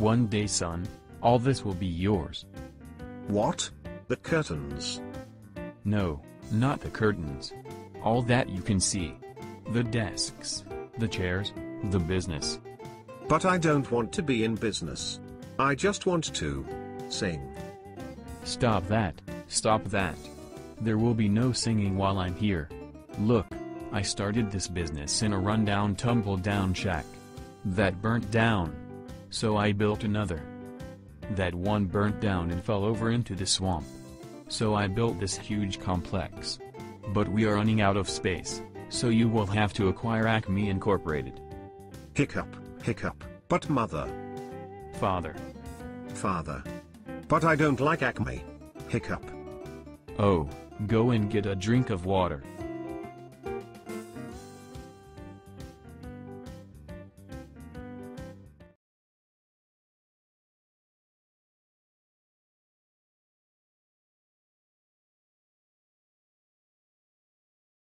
One day son, all this will be yours. What? The curtains. No, not the curtains. All that you can see. The desks, the chairs, the business. But I don't want to be in business. I just want to sing. Stop that, stop that. There will be no singing while I'm here. Look, I started this business in a rundown tumble down shack. That burnt down. So I built another. That one burnt down and fell over into the swamp. So I built this huge complex. But we are running out of space, so you will have to acquire Acme Incorporated. Hiccup, hiccup, but mother, Father. father. But I don't like Acme. Hiccup. Oh, go and get a drink of water.